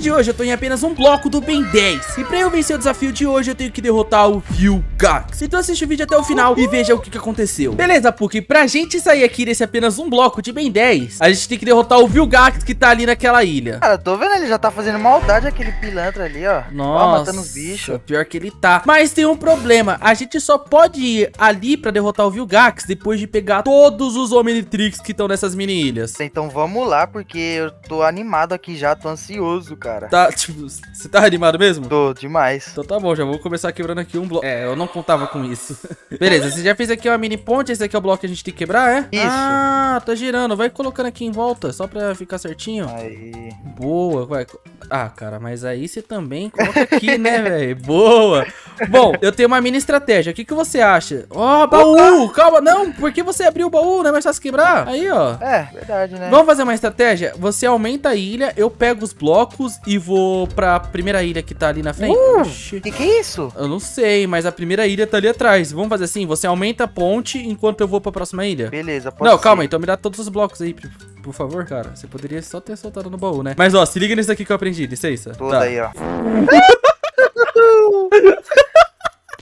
de hoje eu tô em apenas um bloco do Ben 10 E pra eu vencer o desafio de hoje eu tenho que derrotar o Vilgax Então assiste o vídeo até o final e veja o que, que aconteceu. Beleza, Puck, pra gente sair aqui desse apenas um bloco de Ben 10 A gente tem que derrotar o Vilgax que tá ali naquela ilha. Cara, tô vendo ele já tá fazendo maldade aquele pilantra ali, ó. Nossa, ó, matando os bichos pior que ele tá. Mas tem um problema, a gente só pode ir ali pra derrotar o Vilgax Depois de pegar todos os Omnitrix que estão nessas mini ilhas. Então vamos lá, porque eu tô animado aqui já, tô ansioso, cara Tá, tipo, você tá animado mesmo? Tô demais Então tá bom, já vou começar quebrando aqui um bloco. É, eu não contava com isso. Beleza, você já fez aqui uma mini ponte, esse aqui é o bloco que a gente tem que quebrar, é? Isso. Ah, tá girando. Vai colocando aqui em volta, só pra ficar certinho. Aí. Boa, vai. Ah, cara, mas aí você também coloca aqui, né, velho? Boa. Bom, eu tenho uma mini estratégia. O que, que você acha? Ó, oh, baú! Calma, não. Por que você abriu o baú? Não é mais fácil quebrar? Aí, ó. É, verdade, né? Vamos fazer uma estratégia? Você aumenta a ilha, eu pego os blocos e vou pra primeira ilha que tá ali na frente. Uh, que que é isso? Eu não sei, mas a primeira ilha tá ali atrás. Vamos fazer assim, você aumenta a ponte enquanto eu vou pra próxima ilha. Beleza, pode Não, ser. calma, então me dá todos os blocos aí, por, por favor, cara. Você poderia só ter soltado no baú, né? Mas ó, se liga nisso aqui que eu aprendi, licença. Tudo Tá. aí, ó.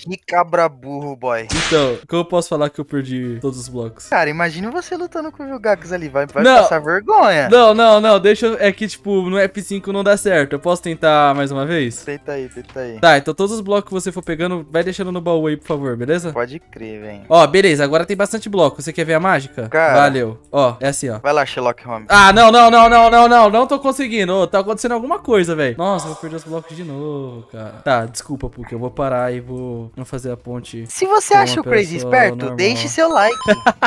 que cabra burro, boy. Então, como eu posso falar que eu perdi todos os blocos? Cara, imagina você lutando com o Vilgax ali, vai, vai Não. passar vergonha. Não, não, não, deixa eu... É que, tipo, no F5 não dá certo. Eu posso tentar mais uma vez? Tenta aí, tenta aí. Tá, então todos os blocos que você for pegando, vai deixando no baú aí, por favor, beleza? Pode crer, velho. Ó, beleza, agora tem bastante bloco. Você quer ver a mágica? Cara. Valeu. Ó, é assim, ó. Vai lá, Sherlock Holmes. Ah, não, não, não, não, não, não, não tô conseguindo. Ô, tá acontecendo alguma coisa, velho. Nossa, eu vou perder os blocos de novo, cara. Tá, desculpa, porque eu vou parar e vou vou fazer a ponte. Se você acha o Crazy esperto, normal. deixe seu like.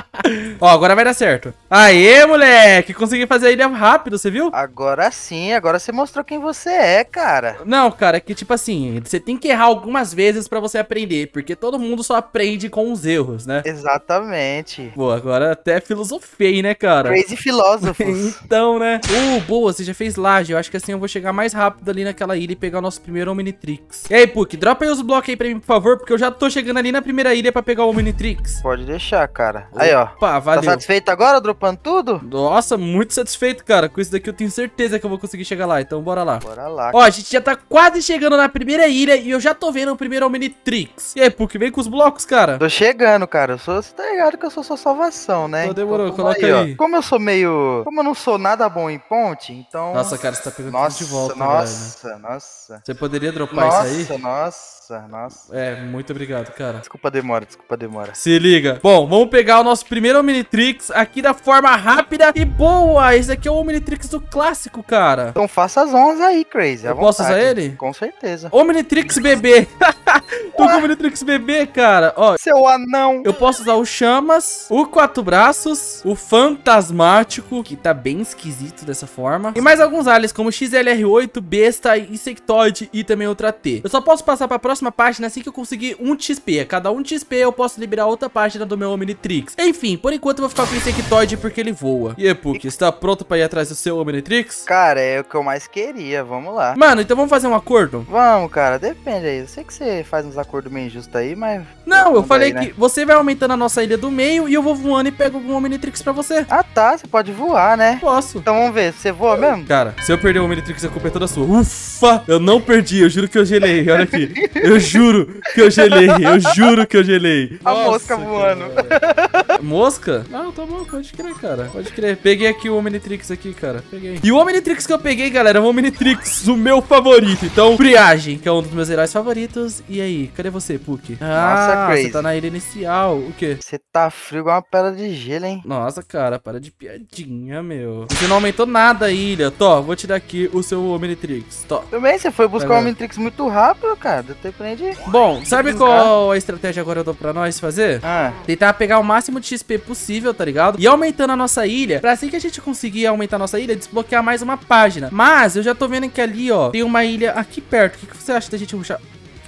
Ó, agora vai dar certo. Aê, moleque! Consegui fazer a ilha rápido, você viu? agora sim, agora você mostrou quem você é, cara. Não, cara, é que tipo assim, você tem que errar algumas vezes pra você aprender, porque todo mundo só aprende com os erros, né? Exatamente. Pô, agora até filosofei, né, cara? Crazy Filósofos. Então, né? Uh, boa, você já fez laje. Eu acho que assim eu vou chegar mais rápido ali naquela ilha e pegar o nosso primeiro Omnitrix. E aí, Puck, dropa aí os blocos aí pra mim, por favor, porque eu já tô chegando ali na primeira ilha pra pegar o Omnitrix. Pode deixar, cara. Aí, ó. Opa, Tá valeu. satisfeito agora, dropando tudo? Nossa, muito satisfeito, cara. Com isso daqui eu tenho certeza que eu vou conseguir chegar lá. Então, bora lá. Bora lá. Ó, a gente já tá quase chegando na primeira ilha e eu já tô vendo o primeiro Omnitrix. E aí, Puck, vem com os blocos, cara. Tô chegando, cara. Eu sou, você tá ligado que eu sou sua salvação, né? Então demorou, toma coloca aí. ó. Como eu sou meio. Como eu não sou nada bom em ponte, então. Nossa, cara, você tá pegando nossa, tudo de volta, velho. nossa, nossa. Você poderia dropar isso aí? Nossa, nossa, nossa. É, muito obrigado, cara. Desculpa a demora, desculpa a demora. Se liga. Bom, vamos pegar o nosso primeiro Omnitrix aqui da forma rápida e boa. Esse aqui é o Omnitrix do clássico, cara. Então faça as honras aí, Crazy. Eu posso usar ele? Com certeza. Omnitrix bebê. Tô com o Omnitrix bebê, cara. Ó, Seu anão. eu posso usar o Chamas, o Quatro Braços, o Fantasmático, que tá bem esquisito dessa forma. E mais alguns aliens, como XLR8, Besta, Insectoid e também outra T. Eu só posso passar pra próxima página assim que eu conseguir um XP. A cada um XP eu posso liberar outra página do meu Omnitrix. Enfim, por enquanto eu vou ficar com o Insectoid porque ele voa. E aí, Puck, está pronto pra ir atrás do seu Omnitrix? Cara, é o que eu mais queria. Vamos lá. Mano, então vamos fazer um acordo? Vamos, cara. Depende aí. Eu sei que você faz uns acordos meio injustos aí, mas. Não, eu falei aí, né? que você vai aumentando a nossa ilha do meio e eu vou voando e pego algum Omnitrix pra você. Ah, tá. Você pode voar, né? Posso. Então vamos ver. Você voa mesmo? Cara, se eu perder o Omnitrix, a culpa é toda sua. Ufa! Eu não perdi, eu juro que eu gelei. Olha aqui. Eu juro que eu gelei. Eu juro que eu gelei. A mosca voando. Cara. Mosca? Não, tá bom, pode crer, cara. Pode crer. Peguei aqui o Omnitrix aqui, cara. Peguei. E o Omnitrix que eu peguei, galera, é o Omnitrix, o meu favorito. Então, Friagem, que é um dos meus heróis favoritos. E aí, cadê você, Puck? Ah, Crazy. você tá na ilha inicial. O quê? Você tá frio igual uma pedra de gelo, hein? Nossa, cara, para de piadinha, meu. Você não aumentou nada a ilha. Tó, vou te dar aqui o seu Omnitrix. Tó. Também, você foi buscar Vai o. Omnitrix muito rápido, cara. Deu tempo nem de. Bom, sabe qual a estratégia agora eu dou pra nós fazer? Ah, Tentar pegar o máximo de XP possível, tá ligado? E aumentando a nossa ilha, pra assim que a gente conseguir aumentar a nossa ilha, desbloquear mais uma página. Mas eu já tô vendo que ali, ó, tem uma ilha aqui perto. O que, que você acha da gente ruxar?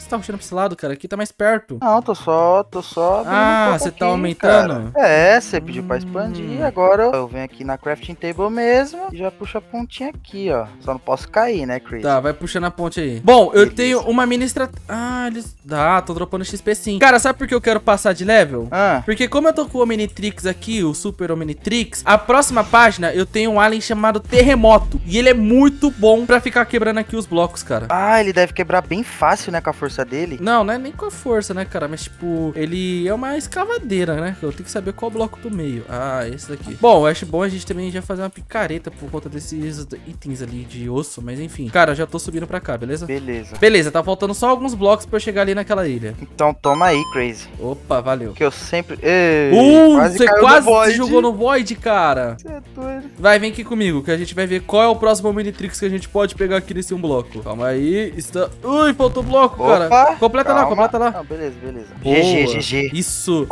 Você tá rushando pra esse lado, cara? Aqui tá mais perto. Não, tô só, tô só. Ah, um você tá aqui, aumentando? cara. É, você pediu pra expandir, Hum. agora eu venho aqui na crafting table mesmo e já puxo a pontinha aqui, ó. Só não posso cair, né, Chris? Tá, vai puxando a ponte aí. Bom, eu Beleza. tenho uma mini. Ah, eles... Ah, tô dropando XP sim. Cara, sabe por que eu quero passar de level? Ah, Porque como eu tô com o Omnitrix aqui, o Super Omnitrix, a próxima página eu tenho um alien chamado Terremoto. E ele é muito bom pra ficar quebrando aqui os blocos, cara. ah, ele deve quebrar bem fácil, né, com a força dele. Não, não é nem com a força, né, cara? Mas, tipo, ele é uma escavadeira, né? Eu tenho que saber qual bloco do meio. Ah, esse daqui. Bom, eu acho bom a gente também já fazer uma picareta por conta desses itens ali de osso. Mas, enfim. Cara, já tô subindo pra cá, beleza? Beleza. Beleza, tá faltando só alguns blocos pra eu chegar ali naquela ilha. Então toma aí, Crazy. Opa, valeu. Que eu sempre. Ei, Uh, você caiu no quase void. jogou no Void, cara. Você é doido. Vai, vem aqui comigo, que a gente vai ver qual é o próximo Omnitrix que a gente pode pegar aqui nesse um bloco. Calma aí, está... Ui, faltou bloco, cara. Opa, Completa lá, calma. completa lá. Não, beleza, beleza. Boa. GG, GG. Isso.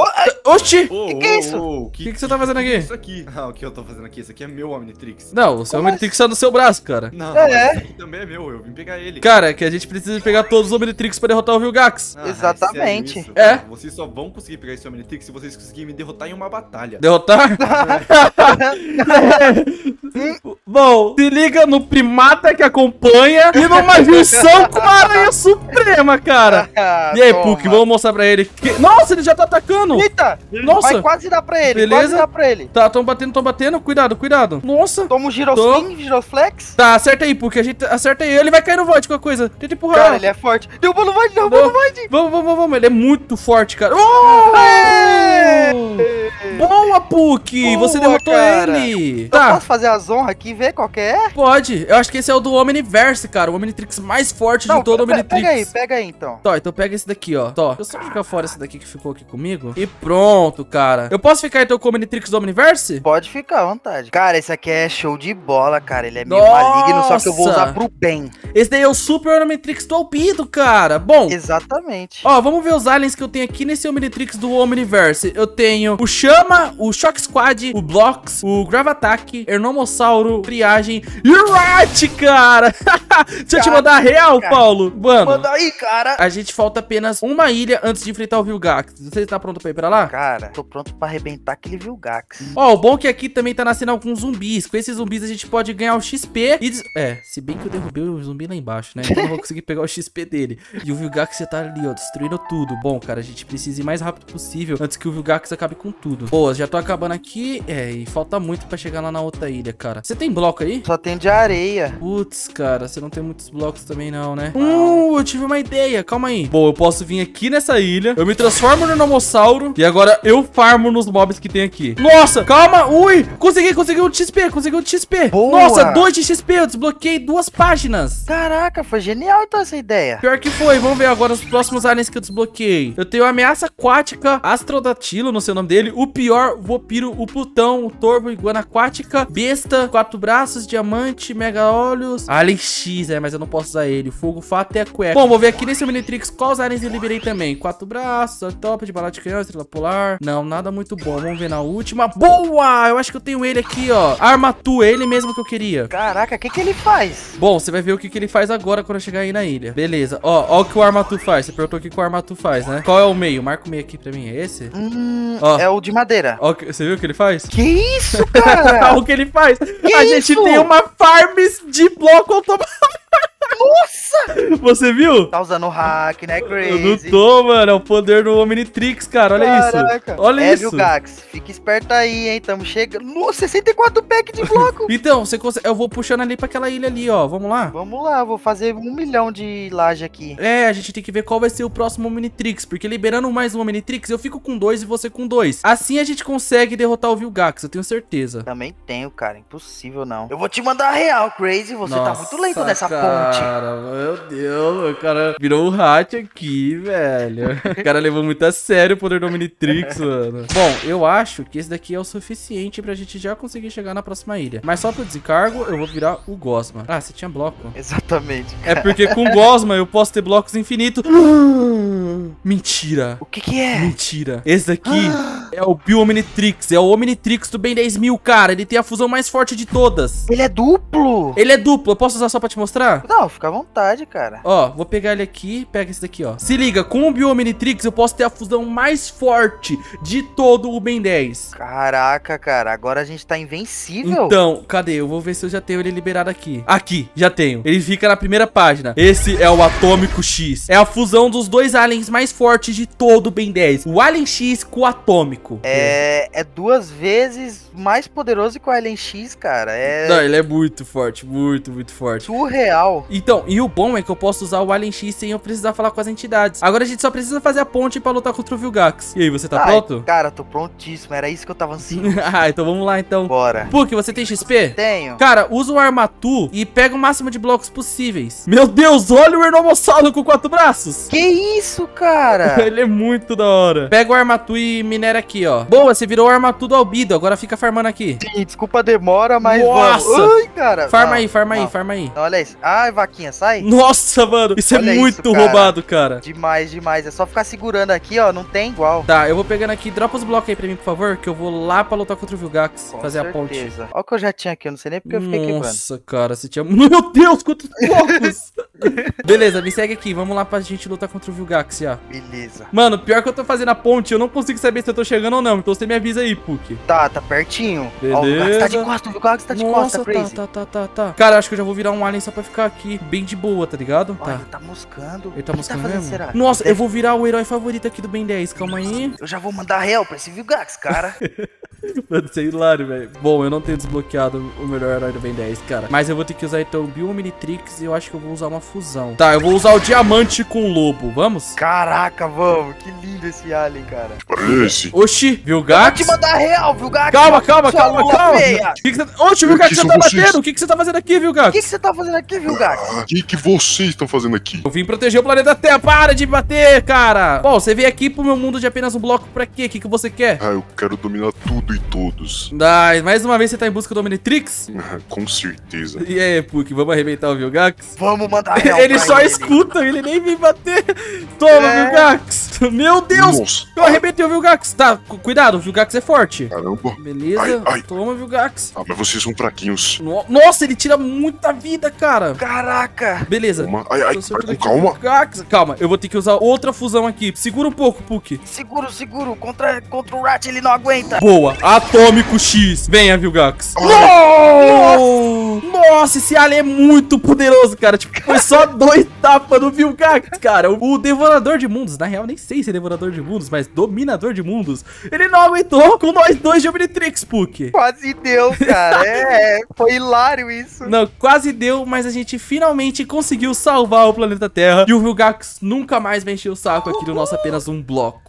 Oxi! Ô, Que que é isso? ô, ô, Que que você tá fazendo aqui? Isso aqui. Ah, o que eu tô fazendo aqui? Isso aqui é meu Omnitrix. Não, o seu Como Omnitrix tá no seu braço, cara. Não, É. esse aqui também é meu. Eu vim pegar ele. Cara, que a gente precisa pegar todos os Omnitrix pra derrotar o Vilgax. Ah, Exatamente. sério? É. Vocês só vão conseguir pegar esse Omnitrix se vocês conseguirem me derrotar em uma batalha. Derrotar? Bom, se liga no primata que acompanha e numa junção com uma aranha suprema, cara. E aí. Puck, vamos mostrar pra ele. que- Nossa, ele já tá atacando. Eita! Nossa. Vai quase dar pra ele, Beleza. quase dá pra ele. Tá, tão batendo, tão batendo. Cuidado, cuidado. Nossa. Toma um giroslim, giroflex. Tá, acerta aí, Puck. A gente acerta aí. Ele vai cair no void, qualquer coisa. Tenta empurrar. Cara, ele é forte. Derrubou no void, derrubou no void. Vamos, vamos, vamos. Ele é muito forte, cara. Oh! Boa, Puck. Boa, Você derrotou cara. ele. Eu Tá. posso fazer as honras aqui e ver qual que é? Pode. Eu acho que esse é o do Omniverse, cara. O Omnitrix mais forte de todo o Omnitrix. Pega aí, pega aí então. Tó, então pega esse daqui, ó. Tó, deixa eu só jogar fora esse daqui que ficou aqui comigo. E pronto, cara. Eu posso ficar então com o Omnitrix do Omniverse? Pode ficar à vontade. Cara, esse aqui é show de bola, cara. Ele é meio Nossa! maligno, só que eu vou usar pro bem. Esse daí é o Super Omnitrix do Albedo, cara. Bom, Exatamente. Ó, vamos ver os aliens que eu tenho aqui nesse Omnitrix do Omniverse. Eu tenho o Chama, o Shock Squad, o Blocks, o Gravatack, Ernomossauro, Triagem e o Rat, cara. Deixa eu te mandar a real, Caraca. Paulo. Mano, Manda aí, cara. a gente falta apenas uma ilha antes de enfrentar o Vilgax. Você tá pronto pra ir pra lá? Cara, tô pronto pra arrebentar aquele Vilgax. Ó, o bom é que aqui também tá nascendo alguns zumbis. Com esses zumbis a gente pode ganhar o XP e... des- É, se bem que eu derrubei o zumbi lá embaixo, né? Então eu não vou conseguir pegar o XP dele. E o Vilgax já tá ali, ó, destruindo tudo. Bom, cara, a gente precisa ir mais rápido possível antes que o Vilgax acabe com tudo. Boa, já tô acabando aqui. É, e falta muito pra chegar lá na outra ilha, cara. Você tem bloco aí? Só tem de areia. Putz, cara, você não tem muitos blocos também não, né? Uh, eu tive uma ideia, calma aí. Bom, eu posso vir aqui nessa ilha, eu me transformo no Enomossauro e agora eu farmo nos mobs que tem aqui. Nossa, calma, ui, consegui, consegui um XP, consegui um XP. Boa. Nossa, dois de XP, eu desbloqueei duas páginas. Caraca, foi genial então essa ideia. Pior que foi, vamos ver agora os próximos aliens que eu desbloqueei. Eu tenho a ameaça aquática, Astrodatilo, não sei o nome dele, o pior, Vopiro, o Plutão, o Torbo, Iguana aquática, Besta, Quatro Braços, Diamante, Mega Olhos, Alien X, é, mas eu não posso usar ele, Fogo, Fato e a Cueca. Bom, vou ver aqui nesse Omnitrix quais aliens eu liberei também. Quatro Braços, Top de Bala de Canhão, Estrela Polar. Não, nada muito bom. Vamos ver na última. Boa! Eu acho que eu tenho ele aqui, ó. Armatu, é ele mesmo que eu queria. Caraca, o que que ele faz? Bom, você vai ver o que, que ele faz agora quando eu chegar aí na ilha. Beleza. Ó, ó o que o Armatu faz. Você perguntou o que, que o Armatu faz, né? Qual é o meio? Marca o meio aqui pra mim. É esse? Hum, Ó. é o de madeira. Ó, que- você viu o que ele faz? Que isso, cara? o que ele faz? a gente isso? tem uma farms de bloco automático. Nossa! Você viu? Tá usando o hack, né, Eu Crazy? não tô, mano. É o poder do Omnitrix, cara. Olha Caraca. isso. Olha é, isso. viu, Gax? Fica esperto aí, hein? Tamo chegando. Nossa, 64 pack de bloco. Então, você consegue... eu vou puxando ali pra aquela ilha ali, ó. Vamos lá? Vamos lá, vou fazer um milhão de laje aqui. É, a gente tem que ver qual vai ser o próximo Omnitrix, porque liberando mais um Omnitrix, eu fico com dois e você com dois. Assim a gente consegue derrotar o Vilgax, eu tenho certeza. Também tenho, cara. Impossível não. Eu vou te mandar a real, Crazy. Você tá muito lento Nossa, nessa cara, ponte. Meu Deus, o cara virou um hat aqui, velho. O cara levou muito a sério o poder do Omnitrix, mano. Bom, eu acho que esse daqui é o suficiente pra gente já conseguir chegar na próxima ilha. Mas só pro desencargo, eu vou virar o Gosma. Ah, você tinha bloco. Exatamente. É porque com Gosma eu posso ter blocos infinitos. Mentira. O que que é? Mentira. Esse daqui é o Bio Omnitrix. É o Omnitrix do Ben 10 mil, cara. Ele tem a fusão mais forte de todas. Ele é duplo. Ele é duplo. Eu posso usar só pra te mostrar? Não, fica à vontade, cara. Ó, vou pegar ele aqui, pega esse daqui, ó. Se liga, com o Biominitrix eu posso ter a fusão mais forte de todo o Ben 10. Caraca, cara, agora a gente tá invencível. Então, cadê? Eu vou ver se eu já tenho ele liberado aqui. Aqui, já tenho. Ele fica na primeira página. Esse é o Atômico X. É a fusão dos dois aliens mais fortes de todo o Ben 10. O Alien X com o Atômico. É, é duas vezes mais poderoso que o Alien X, cara. É Não, ele é muito forte, muito, muito forte. surreal. Então, e o bom é que eu posso usar o Alien X sem eu precisar falar com as entidades. Agora a gente só precisa fazer a ponte pra lutar contra o Vilgax. E aí, você tá Ai, pronto? Cara, tô prontíssimo. Era isso que eu tava ansioso. ah, então vamos lá então. Bora. Puck, você tem XP? Tenho. Cara, usa o Armatu e pega o máximo de blocos possíveis. Meu Deus, olha o Ernomossauro com quatro braços. Que isso, cara? Ele é muito da hora. Pega o Armatu e minera aqui, ó. Boa, você virou o Armatu do Albido. Agora fica farmando aqui. Sim, desculpa a demora, mas Nossa! vamos. Ai, cara. Farma Não, aí, farma aí, não. farma aí. Não, olha isso. Ai, sai. Nossa, mano. Isso Olha é isso, muito cara. roubado, cara. Demais, demais. É só ficar segurando aqui, ó. Não tem igual. Tá, eu vou pegando aqui. Dropa os blocos aí pra mim, por favor, que eu vou lá pra lutar contra o Vilgax. Com fazer a ponte. certeza. Olha o que eu já tinha aqui. Eu não sei nem porque eu fiquei quebrando. Nossa, cara, você tinha. Meu Deus, quantos blocos! Beleza, me segue aqui. Vamos lá pra gente lutar contra o Vilgax, já. Beleza. Mano, pior que eu tô fazendo a ponte, eu não consigo saber se eu tô chegando ou não. Então você me avisa aí, Puck. Tá, tá pertinho. Ó, o Beleza. Gax tá de costas, o Gax tá de Nossa, costas, Crazy. tá, tá, tá, tá, tá. Cara, acho que eu já vou virar um alien só pra ficar aqui, bem de boa, tá ligado? Olha, Tá. ele tá moscando. Ele tá O que mostrando fazendo, mesmo? será? Nossa, Deve- eu vou virar o herói favorito aqui do Ben 10. Calma aí. Eu já vou mandar réu pra esse Vilgax, cara. Mano, isso é hilário, velho. Bom, eu não tenho desbloqueado o melhor herói do Ben 10, cara. Mas eu vou ter que usar então o Biominitrix e eu acho que eu vou usar uma fusão. Tá, eu vou usar o diamante com o lobo. Vamos? Caraca, vamos. Que lindo esse alien, cara. Parece. Oxi, Vou Vilgax? te mandar réu, Vilgax. Calma, calma, Sua calma, calma. feia. Que que você... Oxi, Vilgax, você tá vocês? batendo? O que, que você tá fazendo aqui, O Vilgax? que, que você tá fazendo aqui, Vilgax? O que, que vocês estão fazendo aqui? Eu vim proteger o planeta Terra. Para de bater, cara. Bom, você veio aqui pro meu mundo de apenas um bloco pra quê? O que, que você quer? Ah, eu quero dominar tudo e todos. Ah, mais uma vez você tá em busca do Omnitrix? Com certeza. E aí, Puck, vamos arrebentar o Vilgax? Vamos mandar Ele só ele. escuta, ele nem vem bater. Toma, É. Vilgax. Meu Deus. Nossa. Eu arrebentei o Vilgax. Tá, cu- cuidado, o Vilgax é forte. Caramba. Beleza. Ai, ai. Toma, Vilgax. Ah, mas vocês são fraquinhos. No- Nossa, ele tira muita vida, cara. Caraca. Beleza. Calma. Ai, ai, aqui. calma. Vilgax. Calma, eu vou ter que usar outra fusão aqui. Segura um pouco, Puck. Seguro, seguro. Contra, contra o Rat ele não aguenta. Boa, Atômico X. Venha, Vilgax. Ai. Nossa! Nossa, esse alien é muito poderoso, cara. Tipo, foi só dois tapas no Vilgax, cara. O Devorador de Mundos, na real, nem sei se é Devorador de Mundos, mas Dominador de Mundos. Ele não aguentou com nós dois de Omnitrix, Puck. Quase deu, cara. É, foi hilário isso. Não, quase deu, mas a gente finalmente conseguiu salvar o planeta Terra. E o Vilgax nunca mais encher o saco aqui do nosso apenas um bloco.